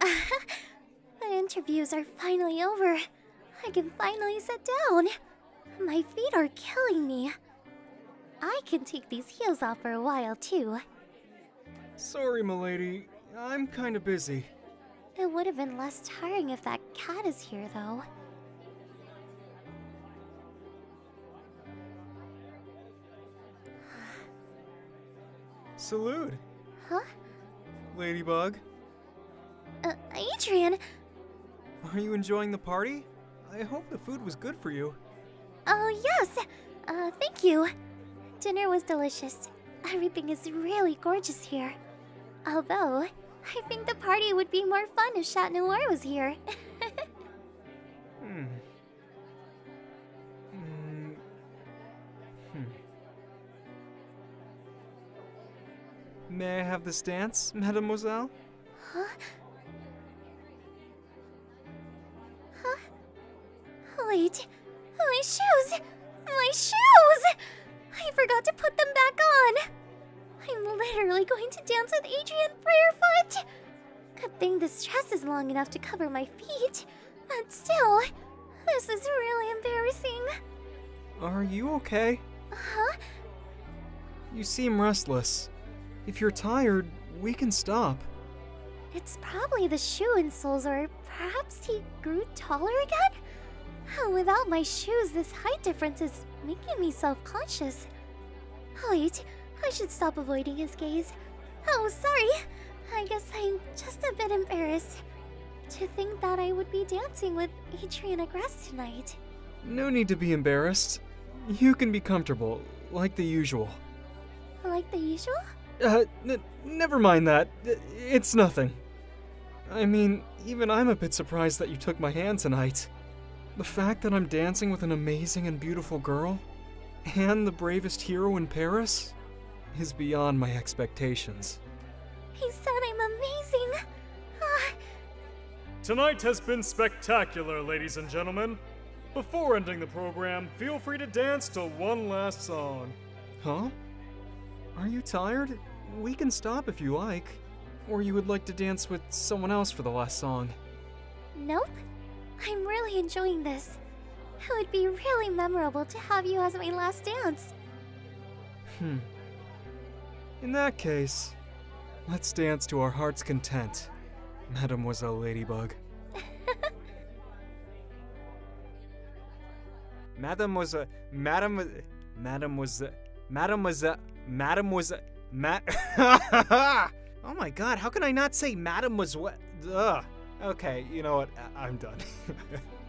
the interviews are finally over. I can finally sit down. My feet are killing me. I can take these heels off for a while, too. Sorry, milady. I'm kinda busy. It would have been less tiring if that cat is here, though. Salute, Huh? Ladybug. Uh, Adrien! Are you enjoying the party? I hope the food was good for you. Oh, yes! Uh, thank you. Dinner was delicious. Everything is really gorgeous here. Although, I think the party would be more fun if Chat Noir was here. Hmm. Hmm. Hmm. May I have this dance, mademoiselle? huh? Huh? Wait, my shoes! My shoes! I forgot to put them back on! I'm literally going to dance with Adrien Prayerfoot! Good thing this dress is long enough to cover my feet. But still, this is really embarrassing. Are you okay? Huh? You seem restless. If you're tired, we can stop. It's probably the shoe insoles, or perhaps he grew taller again? Without my shoes, this height difference is making me self conscious. Wait, I should stop avoiding his gaze. Oh, sorry. I guess I'm just a bit embarrassed. To think that I would be dancing with Adrien Agreste tonight. No need to be embarrassed. You can be comfortable, like the usual. Like the usual? Uh, n- never mind that. It's nothing. I mean, even I'm a bit surprised that you took my hand tonight. The fact that I'm dancing with an amazing and beautiful girl, and the bravest hero in Paris, is beyond my expectations. He said I'm amazing. Ah, Tonight has been spectacular, ladies and gentlemen. Before ending the program, feel free to dance to one last song. Huh? Are you tired? We can stop if you like. Or you would like to dance with someone else for the last song. nope. I'm really enjoying this. It would be really memorable to have you as my last dance. Hmm. In that case, let's dance to our heart's content, Mademoiselle Ladybug. Mademoiselle, Madame, Mademoiselle, Mademoiselle, Mademoiselle, Ma- Oh my god, how can I not say Mademoiselle? Ugh. Okay, you know what? I- I'm done.